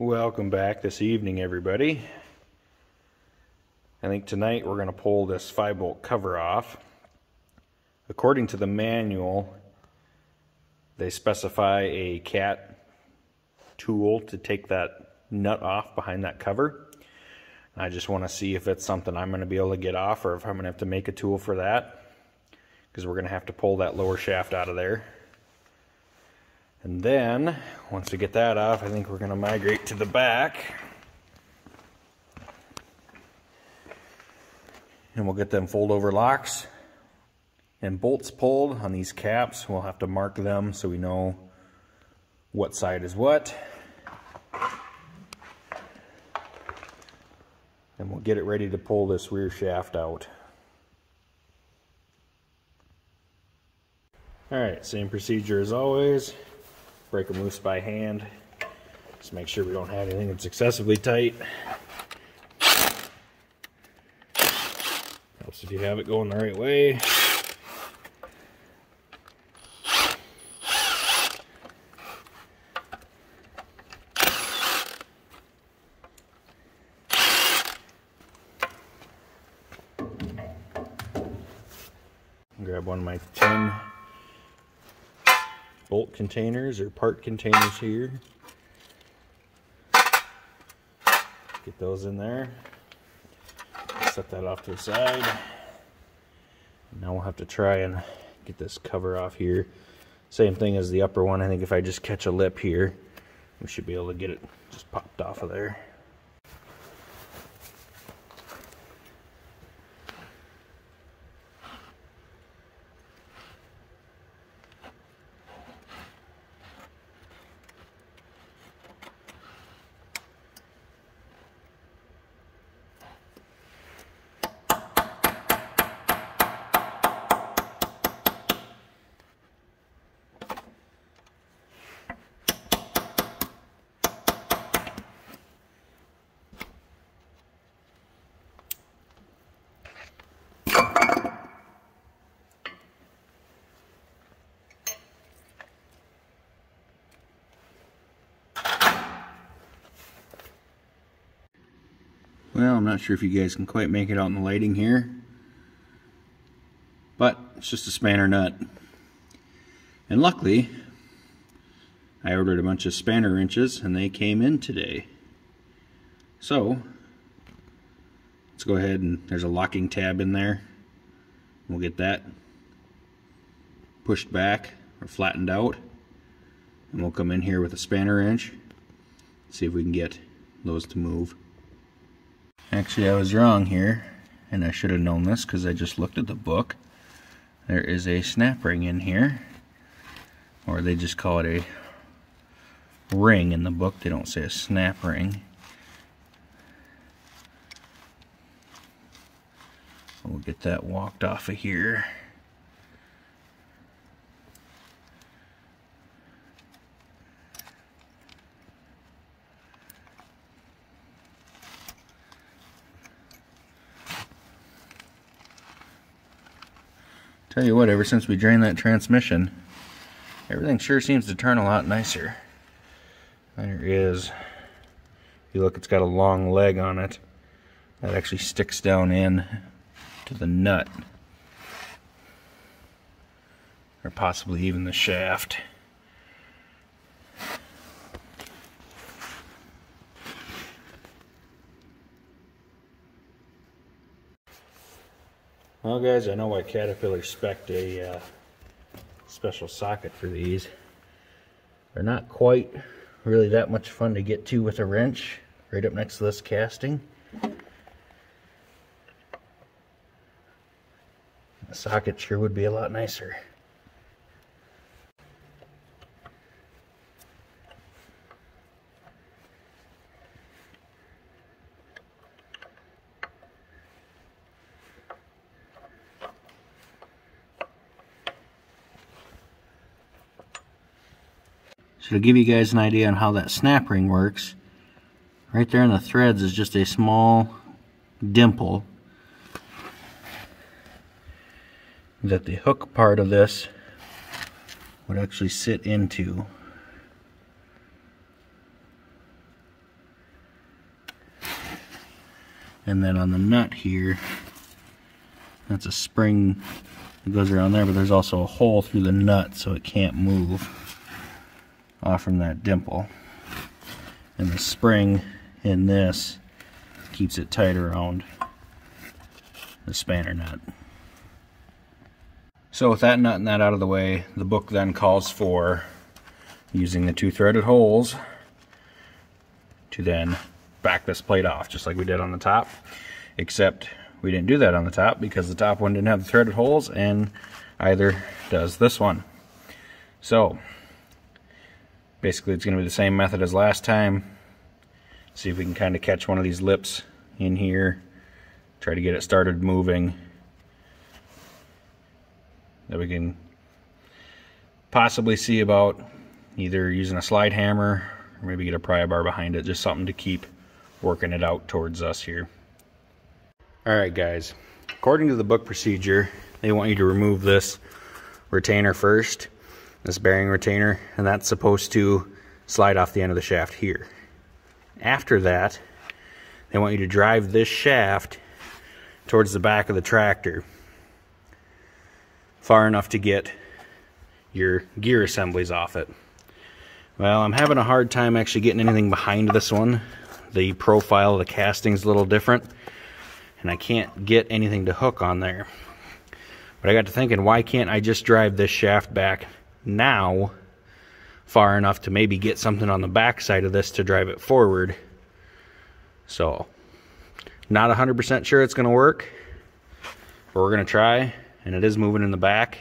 Welcome back this evening, everybody. I think tonight we're going to pull this 5 bolt cover off. According to the manual, they specify a cat tool to take that nut off behind that cover. I just want to see if it's something I'm going to be able to get off or if I'm going to have to make a tool for that. Because we're going to have to pull that lower shaft out of there. And then, once we get that off, I think we're going to migrate to the back. And we'll get them fold over locks and bolts pulled on these caps. We'll have to mark them so we know what side is what. And we'll get it ready to pull this rear shaft out. Alright, same procedure as always. Break them loose by hand. Just make sure we don't have anything that's excessively tight. Helps if you have it going the right way. Containers or part containers here. Get those in there. Set that off to the side. Now we'll have to try and get this cover off here. Same thing as the upper one. I think if I just catch a lip here, we should be able to get it just popped off of there. Well, I'm not sure if you guys can quite make it out in the lighting here. But it's just a spanner nut. And luckily, I ordered a bunch of spanner wrenches and they came in today. So, let's go ahead and there's a locking tab in there. We'll get that pushed back or flattened out. And we'll come in here with a spanner wrench. See if we can get those to move. Actually, I was wrong here, and I should have known this because I just looked at the book. There is a snap ring in here, or they just call it a ring in the book. They don't say a snap ring. We'll get that walked off of here. Tell you what, ever since we drained that transmission, everything sure seems to turn a lot nicer. There is, you look, it's got a long leg on it that actually sticks down in to the nut. Or possibly even the shaft. Well guys, I know why Caterpillar spec'd a uh, special socket for these. They're not quite really that much fun to get to with a wrench right up next to this casting. The socket sure would be a lot nicer. So to give you guys an idea on how that snap ring works, right there in the threads is just a small dimple that the hook part of this would actually sit into. And then on the nut here, that's a spring that goes around there, but there's also a hole through the nut so it can't move off from that dimple. And the spring in this keeps it tight around the spanner nut. So with that nut and that out of the way, the book then calls for using the two threaded holes to then back this plate off, just like we did on the top, except we didn't do that on the top because the top one didn't have the threaded holes and either does this one. So basically it's going to be the same method as last time. See if we can kind of catch one of these lips in here, try to get it started moving. That we can possibly see about either using a slide hammer or maybe get a pry bar behind it, just something to keep working it out towards us here. Alright guys, according to the book procedure, they want you to remove this retainer first, this bearing retainer, and that's supposed to slide off the end of the shaft here. After that, they want you to drive this shaft towards the back of the tractor far enough to get your gear assemblies off it. Well, I'm having a hard time actually getting anything behind this one. The profile of the casting is a little different, and I can't get anything to hook on there. But I got to thinking, why can't I just drive this shaft back now far enough to maybe get something on the back side of this to drive it forward? So, not 100% sure it's going to work, but we're going to try, and it is moving in the back.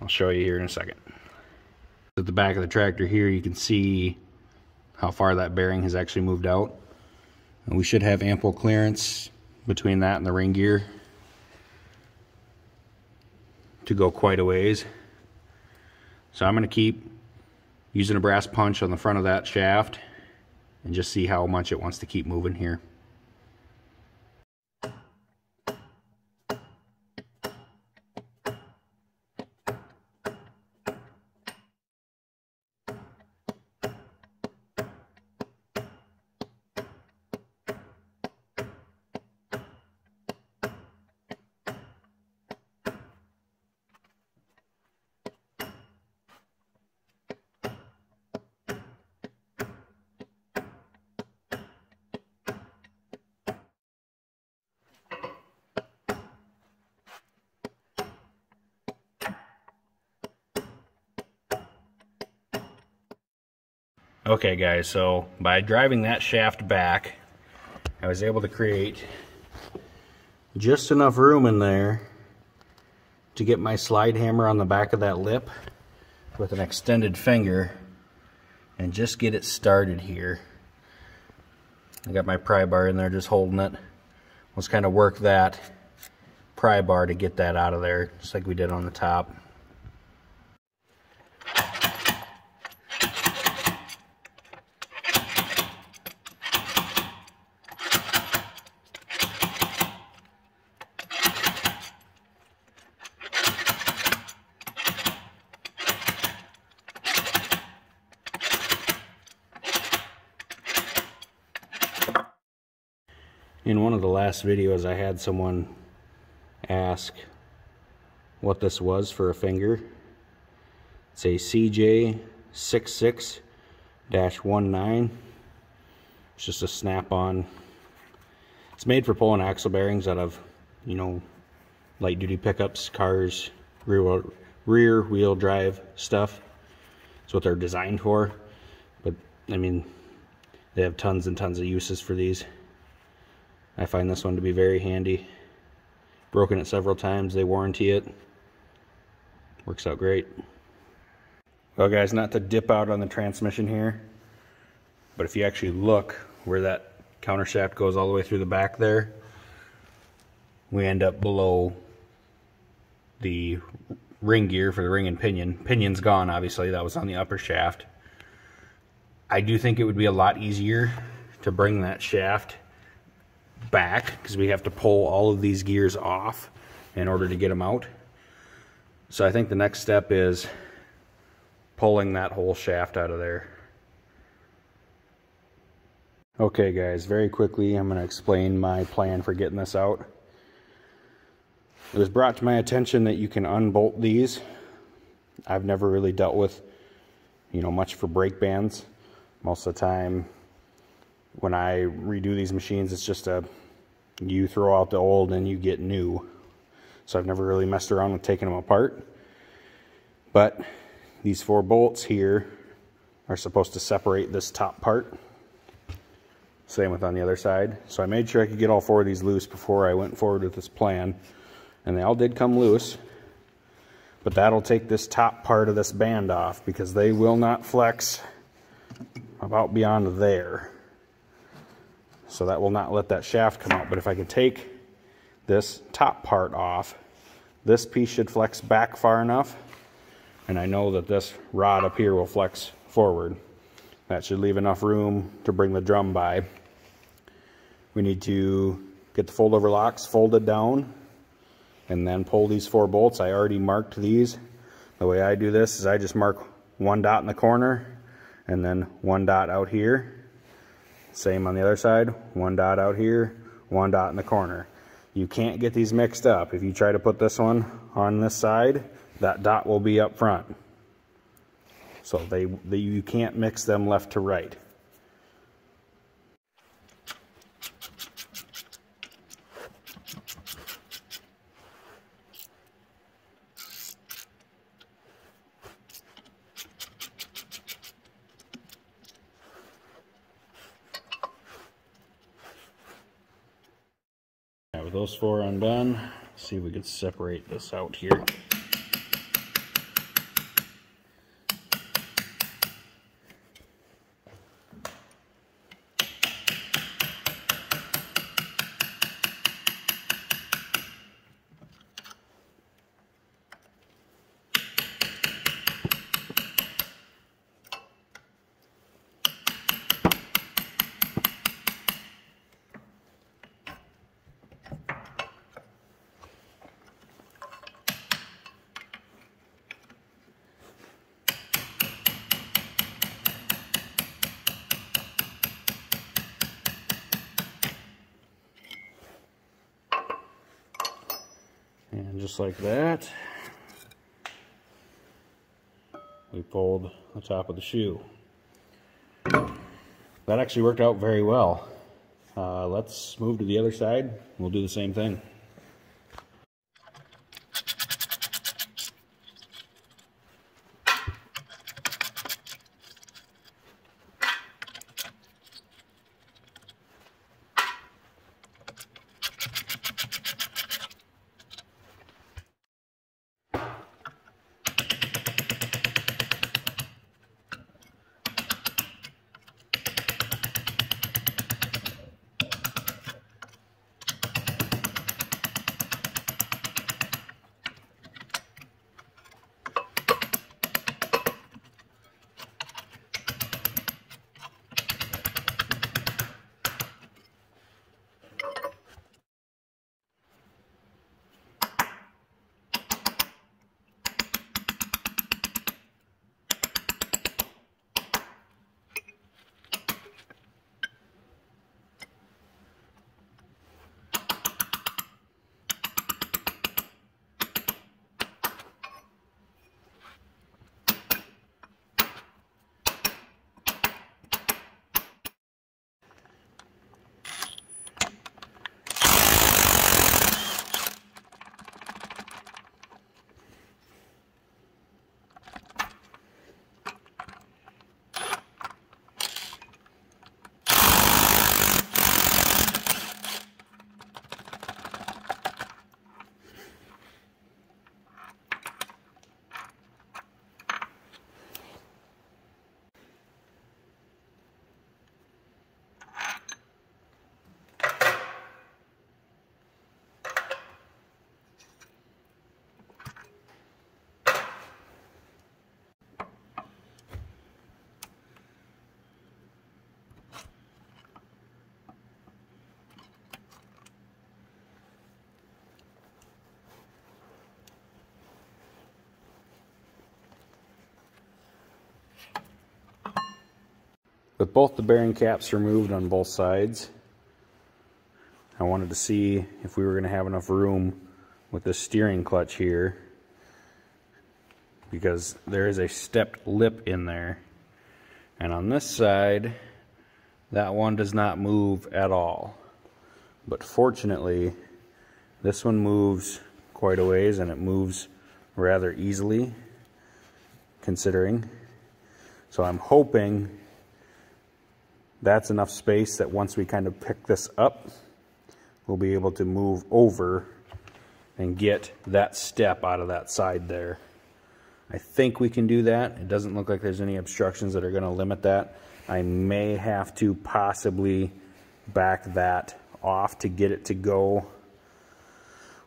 I'll show you here in a second. At the back of the tractor here, you can see how far that bearing has actually moved out. And we should have ample clearance between that and the ring gear to go quite a ways. So I'm going to keep using a brass punch on the front of that shaft and just see how much it wants to keep moving here. Okay guys, so by driving that shaft back, I was able to create just enough room in there to get my slide hammer on the back of that lip with an extended finger and just get it started here. I got my pry bar in there just holding it. Let's kind of work that pry bar to get that out of there just like we did on the top. in one of the last videos I had someone ask what this was for a finger. It's a CJ66-19. It's just a snap-on. It's made for pulling axle bearings out of, you know, light duty pickups, cars, rear wheel, rear wheel drive stuff. That's what they're designed for. But, I mean, they have tons and tons of uses for these. I find this one to be very handy. Broken it several times, they warranty it. Works out great. Well guys, not to dip out on the transmission here, but if you actually look where that counter shaft goes all the way through the back there, we end up below the ring gear for the ring and pinion. Pinion's gone, obviously, that was on the upper shaft. I do think it would be a lot easier to bring that shaft back because we have to pull all of these gears off in order to get them out. So I think the next step is pulling that whole shaft out of there. Okay guys, very quickly I'm going to explain my plan for getting this out. It was brought to my attention that you can unbolt these. I've never really dealt with, you know, much for brake bands. Most of the time when I redo these machines, it's just a, you throw out the old and you get new. So I've never really messed around with taking them apart. But these four bolts here are supposed to separate this top part. Same with on the other side. So I made sure I could get all four of these loose before I went forward with this plan. And they all did come loose. But that'll take this top part of this band off because they will not flex about beyond there. So that will not let that shaft come out. But if I can take this top part off, this piece should flex back far enough. And I know that this rod up here will flex forward. That should leave enough room to bring the drum by. We need to get the fold over locks folded down and then pull these four bolts. I already marked these. The way I do this is I just mark one dot in the corner and then one dot out here. Same on the other side, one dot out here, one dot in the corner. You can't get these mixed up. If you try to put this one on this side, that dot will be up front. So they, they you can't mix them left to right. Those four undone, see if we can separate this out here. And just like that, we pulled the top of the shoe. That actually worked out very well. Uh, let's move to the other side. We'll do the same thing. With both the bearing caps removed on both sides, I wanted to see if we were going to have enough room with this steering clutch here because there is a stepped lip in there. And on this side, that one does not move at all. But fortunately, this one moves quite a ways and it moves rather easily considering. So I'm hoping that's enough space that once we kind of pick this up, we'll be able to move over and get that step out of that side there. I think we can do that. It doesn't look like there's any obstructions that are going to limit that. I may have to possibly back that off to get it to go.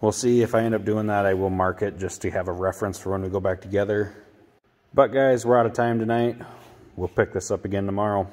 We'll see if I end up doing that. I will mark it just to have a reference for when we go back together. But guys, we're out of time tonight. We'll pick this up again tomorrow.